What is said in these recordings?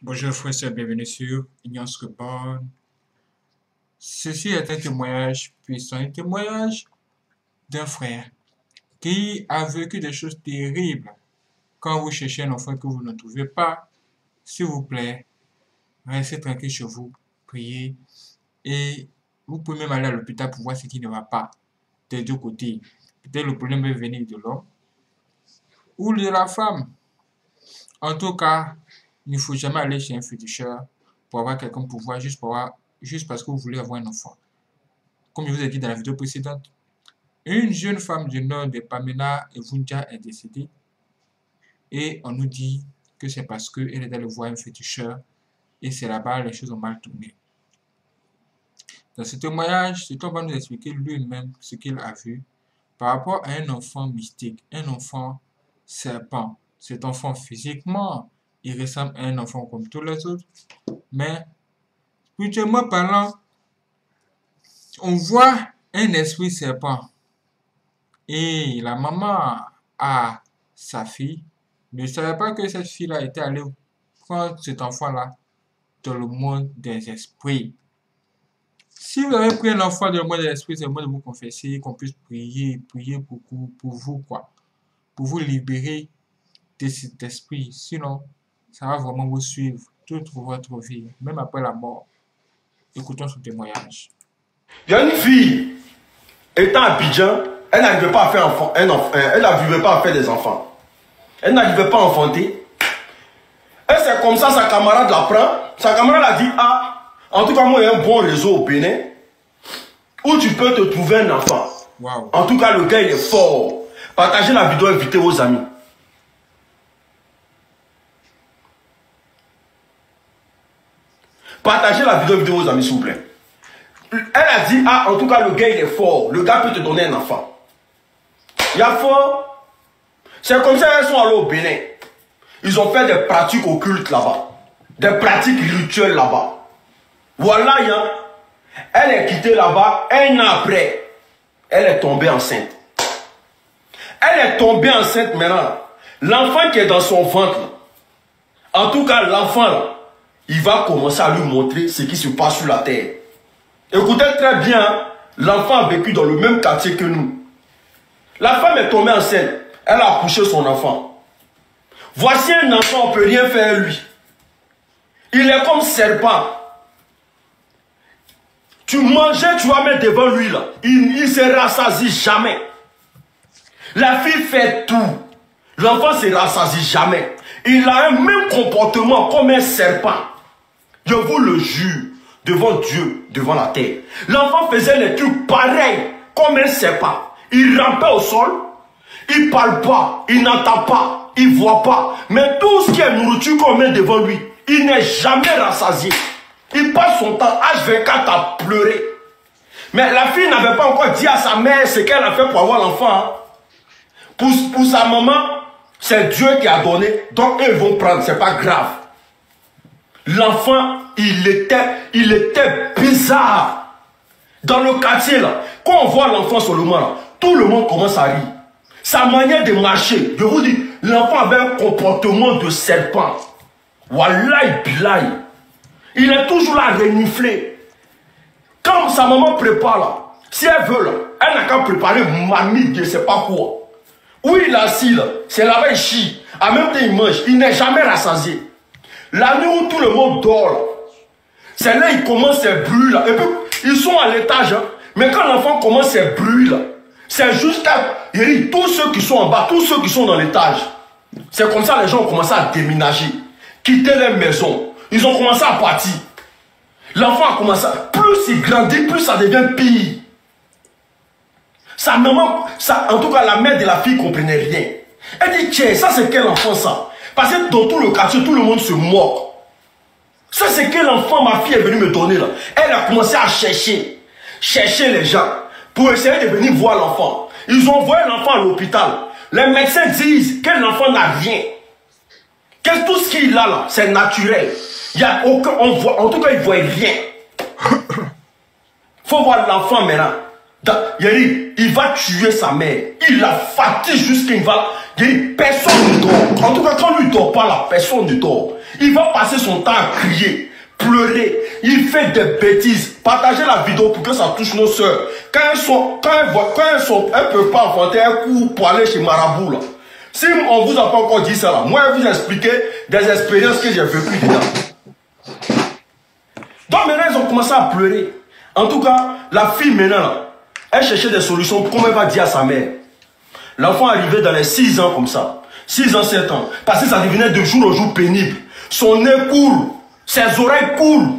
Bonjour frères et bienvenue sur Ignorance Reborn. Ceci est un témoignage puissant, un témoignage d'un frère qui a vécu des choses terribles. Quand vous cherchez un enfant que vous ne trouvez pas, s'il vous plaît, restez tranquille chez vous, priez et vous pouvez même aller à l'hôpital pour voir ce qui ne va pas des deux côtés. Peut-être le problème peut venir de l'homme ou de la femme. En tout cas, il ne faut jamais aller chez un féticheur pour avoir quelqu'un pour voir juste, pour avoir, juste parce que vous voulez avoir un enfant. Comme je vous ai dit dans la vidéo précédente, une jeune femme du nom de Pamela Evunja est décédée et on nous dit que c'est parce qu'elle est allée voir un féticheur et c'est là-bas les choses ont mal tourné. Dans ce témoignage, cet homme va nous expliquer lui-même ce qu'il a vu par rapport à un enfant mystique, un enfant serpent. Cet enfant physiquement, il ressemble à un enfant comme tous les autres, mais spirituellement parlant, on voit un esprit serpent. Et la maman a sa fille ne savait pas que cette fille-là était allée prendre cet enfant-là dans le monde des esprits. Si vous avez pris un enfant dans le monde des esprits, c'est le moment de vous confesser, qu'on puisse prier, prier pour, pour vous, quoi. Pour vous libérer de cet esprit. Sinon, ça va vraiment vous suivre toute votre vie, même après la mort. Écoutons ce témoignage. Il y a une fille, étant à Abidjan, elle n'arrivait pas à faire enfant, un enfant, elle n'arrivait pas à faire des enfants. Elle n'arrivait pas à enfanter. Et c'est comme ça, sa camarade l'apprend. Sa camarade a dit, ah, en tout cas, moi, il y a un bon réseau au Bénin où tu peux te trouver un enfant. Wow. En tout cas, le gars, il est fort. Partagez la vidéo, invitez vos amis. Partagez la vidéo, invitez vos amis, s'il vous plaît. Elle a dit, ah, en tout cas, le gars, il est fort. Le gars peut te donner un enfant. Il y a fort. C'est comme ça qu'elles sont allées au Bénin. Ils ont fait des pratiques occultes là-bas. Des pratiques rituelles là-bas. Voilà, hein. Elle est quittée là-bas. Un an après, elle est tombée enceinte. Elle est tombée enceinte maintenant. L'enfant qui est dans son ventre, en tout cas l'enfant, il va commencer à lui montrer ce qui se passe sur la terre. Écoutez très bien, l'enfant a vécu dans le même quartier que nous. La femme est tombée enceinte. Elle a accouché son enfant. Voici un enfant, on ne peut rien faire lui. Il est comme serpent. Tu mangeais, tu vas mettre devant lui. Il ne se rassasie jamais. La fille fait tout. L'enfant se rassasie jamais. Il a un même comportement comme un serpent. Je vous le jure, devant Dieu, devant la terre. L'enfant faisait les trucs pareils comme un serpent. Il rampait au sol, il parle pas, il n'entend pas, il voit pas. Mais tout ce qui est nourriture qu'on met devant lui, il n'est jamais rassasié. Il passe son temps H24 à pleurer. Mais la fille n'avait pas encore dit à sa mère ce qu'elle a fait pour avoir l'enfant. Pour, pour, sa maman, c'est Dieu qui a donné. Donc ils vont prendre, c'est pas grave. L'enfant, il était, bizarre. Dans le quartier là, quand on voit l'enfant le là, tout le monde commence à rire. Sa manière de marcher, je vous dis, l'enfant avait un comportement de serpent. Wallahi billahi. Il est toujours là à renifler. Quand sa maman prépare si elle veut elle n'a qu'à préparer mamie ne sais pas quoi. Où il est assis c'est là-bas il chie. En même temps il mange, il n'est jamais rassasié. La nuit où tout le monde dort c'est là qu'il commence ces bruits là. Et puis, ils sont à l'étage. Hein. Mais quand l'enfant commence ces bruits là, c'est jusqu'à. Il tous ceux qui sont en bas, tous ceux qui sont dans l'étage. C'est comme ça les gens ont commencé à déménager, quitter les maisons. Ils ont commencé à partir. L'enfant a commencé à. Plus il grandit, plus ça devient pire. Sa maman, en tout cas la mère de la fille comprenait rien. Elle dit, tiens, ça c'est quel enfant ça? Parce que dans tout le quartier, tout le monde se moque. Ça, c'est que l'enfant, ma fille est venue me donner là. Elle a commencé à chercher, chercher les gens pour essayer de venir voir l'enfant. Ils ont envoyé l'enfant à l'hôpital. Les médecins disent que l'enfant n'a rien. Que tout ce qu'il a là, c'est naturel. Il y a aucun, on voit, en tout cas, il ne voit rien. faut voir l'enfant maintenant. Il, il va tuer sa mère. Il la fatigue jusqu'à il va. Personne ne dort. En tout cas, quand lui ne dort pas là, personne ne dort. Il va passer son temps à crier, pleurer. Il fait des bêtises. Partagez la vidéo pour que ça touche nos soeurs. Quand elles sont, quand elles voient, quand elles sont, elles peuvent pas enfanter un coup pour aller chez Marabout, là. Si on vous a pas encore dit ça, là, moi, je vais vous expliquer des expériences que j'ai vécues dedans. Donc maintenant, ils ont commencé à pleurer. En tout cas, la fille maintenant, là, elle cherchait des solutions. Comment elle va dire à sa mère? L'enfant arrivait dans les 6 ans comme ça. 6 ans, 7 ans. Parce que ça devenait de jour en jour pénible. Son nez coule. Ses oreilles coulent.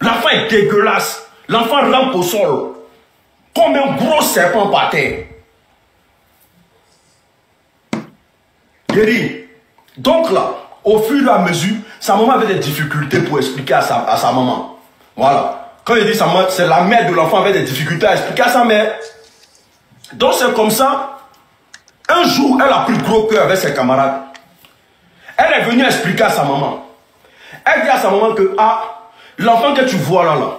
L'enfant est dégueulasse. L'enfant rampe au sol. Comme un gros serpent par terre. Guéri. Donc là, au fur et à mesure, sa maman avait des difficultés pour expliquer à sa, à sa maman. Voilà. Quand il dit sa maman, c'est la mère de l'enfant avait des difficultés à expliquer à sa mère. Donc c'est comme ça. Un jour, elle a pris gros cœur avec ses camarades. Elle est venue expliquer à sa maman. Elle dit à sa maman que, ah, l'enfant que tu vois là, là,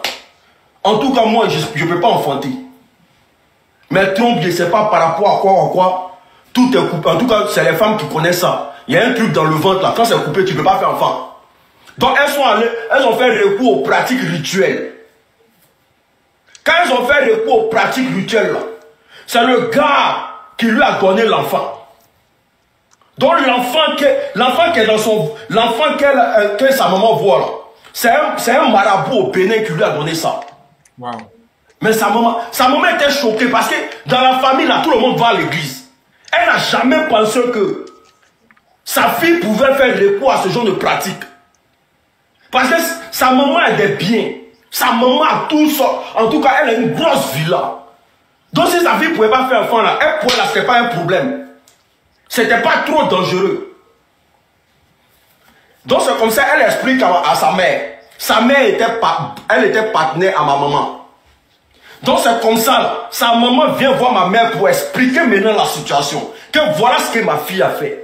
en tout cas, moi, je ne peux pas enfanter. Mais trompe, je ne sais pas par rapport à quoi, à quoi, tout est coupé. En tout cas, c'est les femmes qui connaissent ça. Il y a un truc dans le ventre là, quand c'est coupé, tu ne peux pas faire enfant. Donc elles sont allées, elles ont fait recours aux pratiques rituelles. Quand elles ont fait recours aux pratiques rituelles c'est le gars qui lui a donné l'enfant. Donc l'enfant qui, l'enfant qui est dans son, l'enfant euh, que sa maman voit c'est un, un marabout au Bénin qui lui a donné ça. Wow. Mais sa maman, sa maman était choquée parce que dans la famille là, tout le monde va à l'église. Elle n'a jamais pensé que sa fille pouvait faire recours à ce genre de pratique. Parce que sa maman a des biens. Sa maman a tout ça. En tout cas, elle a une grosse villa. Donc si sa fille ne pouvait pas faire enfant là, elle pouvait là, ce pas un problème. C'était pas trop dangereux. Donc c'est comme ça, elle explique à, sa mère. Sa mère était, elle était partenaire à ma maman. Donc c'est comme ça, sa maman vient voir ma mère pour expliquer maintenant la situation. Que voilà ce que ma fille a fait.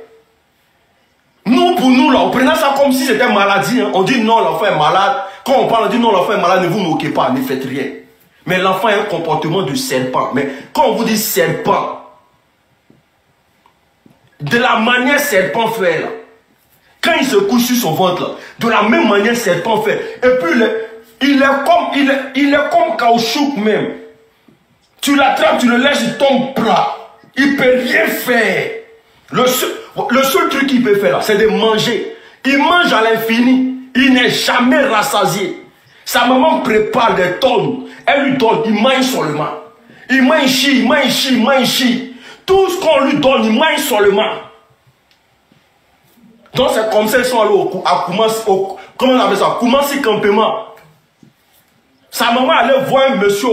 Nous, pour nous, là, on prenait ça comme si c'était maladie. Hein. On dit non, l'enfant est malade. Quand on parle, on dit non, l'enfant est malade, ne vous moquez pas, ne faites rien. Mais l'enfant a un comportement de serpent. Mais quand on vous dit serpent, de la manière serpent fait là, quand il se couche sur son ventre là, de la même manière serpent fait. Et puis il est, comme, il est, il est comme caoutchouc même. Tu l'attrapes, tu le laisses, il tombe plat. Il peut rien faire. Le seul, le seul truc qu'il peut faire là, c'est de manger. Il mange à l'infini. Il n'est jamais rassasié. Sa maman prépare des tonnes. Elle lui donne, il mange seulement. Il mange, il mange, il mange. Tout ce qu'on lui donne, il mange seulement. Donc c'est comme ça qu'ils sont allés à Koumassi, comment on appelle ça, campement. Sa maman allait voir un monsieur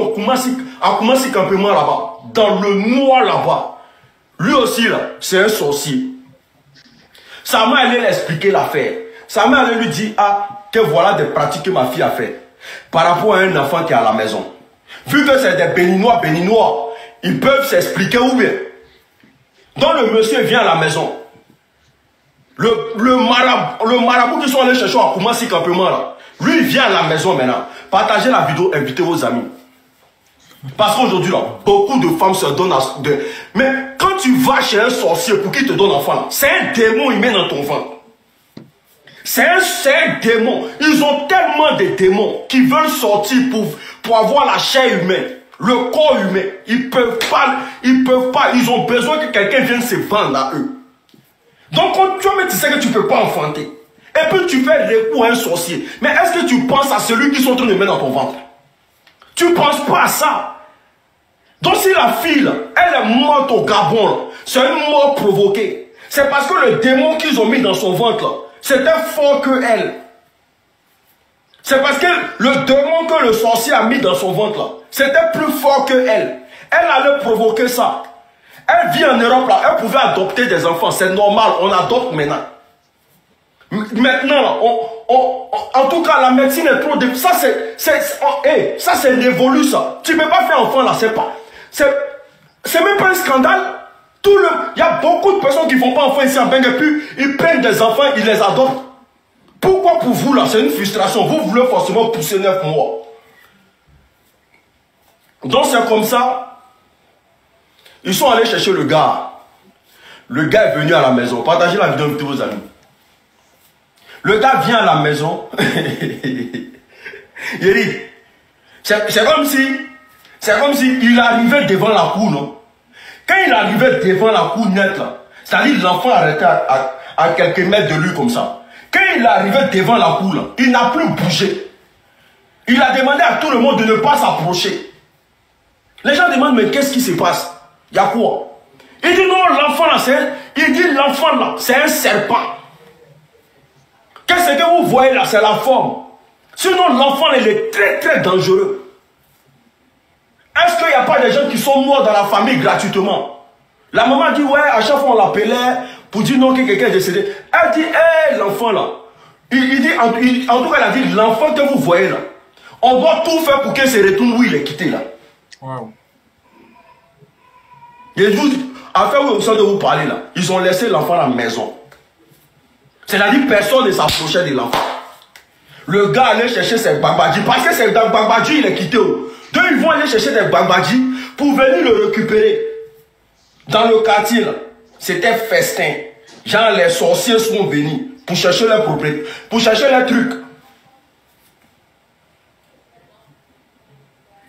à Koumassi campement là-bas, dans le noir là-bas. Lui aussi là, c'est un sorcier. Sa mère allait lui expliquer l'affaire. Sa mère allait lui dire, ah, que voilà des pratiques que ma fille a fait par rapport à un enfant qui est à la maison. Vu que c'est des béninois, béninois, ils peuvent s'expliquer ou bien. Donc le monsieur vient à la maison. Le, le, le marabout qui sont allés chercher à Koumassi campement là, lui vient à la maison maintenant. Partagez la vidéo, invitez vos amis. Parce qu'aujourd'hui, là, beaucoup de femmes se donnent à... Mais quand tu vas chez un sorcier pour qu'il te donne enfant, c'est un démon, il met dans ton ventre. C'est un, un, démon. Ils ont tellement de démons qui veulent sortir pour, pour avoir la chair humaine, le corps humain. Ils peuvent pas, ils peuvent pas, ils ont besoin que quelqu'un vienne se vendre à eux. Donc, quand tu, tu sais que tu peux pas enfanter. Et puis tu fais recours à un sorcier. Mais est-ce que tu penses à celui qui sont en train de mettre dans ton ventre? Tu ne penses pas à ça? Donc si la fille, elle est morte au Gabon, c'est une mort provoquée. C'est parce que le démon qu'ils ont mis dans son ventre, c'était fort que elle. C'est parce que le démon que le sorcier a mis dans son ventre, c'était plus fort que elle. Elle allait provoquer ça. Elle vit en Europe, là, elle pouvait adopter des enfants. C'est normal, on adopte maintenant. Maintenant, en tout cas, la médecine est trop... Ça, c'est oh, ça c'est révolu, ça. Tu ne peux pas faire enfant, là, c'est pas... C'est même pas un scandale. Tout le, il y a beaucoup de personnes qui ne font pas enfants ici en Bengue, et puis ils prennent des enfants, ils les adoptent. Pourquoi pour vous là, c'est une frustration? Vous voulez forcément pousser neuf mois. Donc c'est comme ça. Ils sont allés chercher le gars. Le gars est venu à la maison. Partagez la vidéo avec tous vos amis. Le gars vient à la maison. il dit, c'est comme si, c'est comme si il arrivait devant la cour, non? Quand il arrivait devant la cour nette, là, c'est-à-dire l'enfant arrêtait à, à, quelques mètres de lui comme ça. Quand il arrivait devant la cour, là, il n'a plus bougé. Il a demandé à tout le monde de ne pas s'approcher. Les gens demandent, mais qu'est-ce qui se passe? Il y a quoi? Il dit, non, l'enfant là, c'est il dit, l'enfant là, c'est un serpent. Qu'est-ce que vous voyez là? C'est la forme. Sinon, l'enfant, il est très, très dangereux. Est-ce qu'il n'y a pas des gens qui sont morts dans la famille gratuitement? La maman dit, ouais, à chaque fois on l'appelait pour dire non que quelqu'un est décédé. Elle dit, hé, l'enfant là. Il, dit, en, tout cas, elle a dit, l'enfant que vous voyez là, on doit tout faire pour qu'il se retourne où il est quitté là. Wow. Et vous, après vous, de vous parler là, ils ont laissé l'enfant à la maison. C'est-à-dire personne ne s'approchait de l'enfant. Le gars allait chercher ses babadji. Parce que c'est dans babadji, il est quitté. Oh. Deux, ils vont aller chercher des babadji pour venir le récupérer. Dans le quartier, c'était festin. Genre, les sorciers sont venus pour chercher leurs propriétés, pour chercher leurs trucs.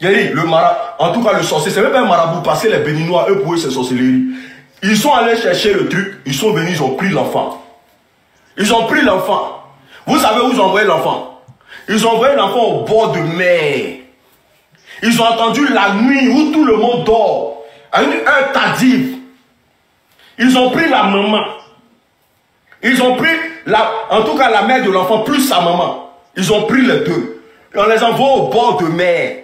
le mara, en tout cas le sorcier, c'est même pas un marabout parce que les béninois, eux, pour eux, c'est sorcellerie. Ils sont allés chercher le truc, ils sont venus, ils ont pris l'enfant. Ils ont pris l'enfant. Vous savez où ils ont envoyé l'enfant? Ils ont envoyé l'enfant au bord de mer. Ils ont entendu la nuit où tout le monde dort. Un, un tardif. Ils ont pris la maman. Ils ont pris, la, en tout cas la mère de l'enfant plus sa maman. Ils ont pris les deux. Et on les envoie au bord de mer.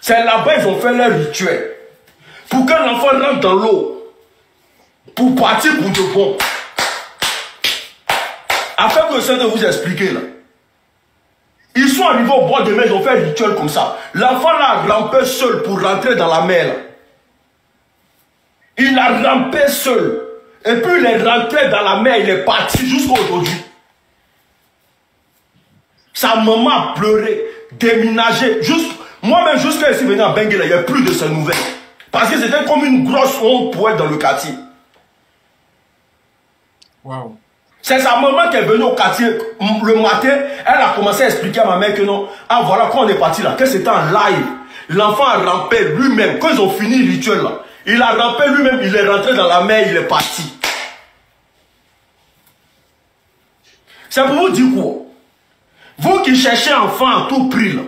C'est là-bas ils ont fait leur rituel. Pour que l'enfant rentre dans l'eau. Pour partir pour de bon. Afin que je de vous expliquer là. Ils sont arrivés au bord de mer, ils ont fait un rituel comme ça. L'enfant là a seul pour rentrer dans la mer. Il a rampé seul. Et puis il est rentré dans la mer, il est parti jusqu'à aujourd'hui. Sa maman a pleuré, déménagé. Moi-même, jusqu'à ici, venu à Benguela, il n'y a plus de ces nouvelles. Parce que c'était comme une grosse honte pour être dans le quartier. Waouh. C'est sa maman qui est venue au quartier le matin. Elle a commencé à expliquer à ma mère que non. Ah voilà, quand on est parti là, que c'était en live. L'enfant a rampé lui-même. Quand ils ont fini le rituel là, il a rampé lui-même. Il est rentré dans la mer, il est parti. C'est pour vous dire quoi? Vous qui cherchez enfant à tout prix là,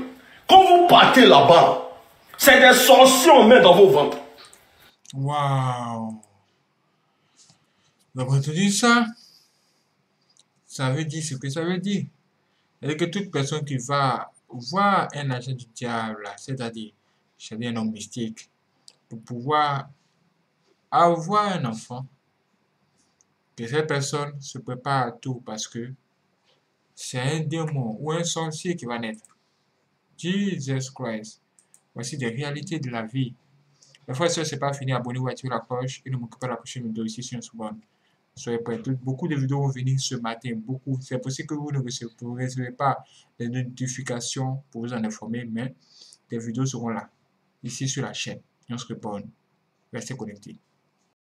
quand vous partez là-bas, c'est des sorciers on met dans vos ventres. Waouh Vous avez entendu ça? Ça veut dire ce que ça veut dire. C'est que toute personne qui va voir un agent du diable, c'est-à-dire chez un homme mystique, pour pouvoir avoir un enfant, que cette personne se prépare à tout parce que c'est un démon ou un sorcier qui va naître. Jesus Christ. Voici des réalités de la vie. La fois, ce n'est pas fini. Abonnez-vous, activez la cloche et ne manquez pas la prochaine vidéo ici sur bonne. Soyez prêts. Beaucoup de vidéos vont venir ce matin. Beaucoup. C'est possible que vous ne recevez pas les notifications pour vous en informer, mais des vidéos seront là, ici sur la chaîne. on se répond. Restez connectés.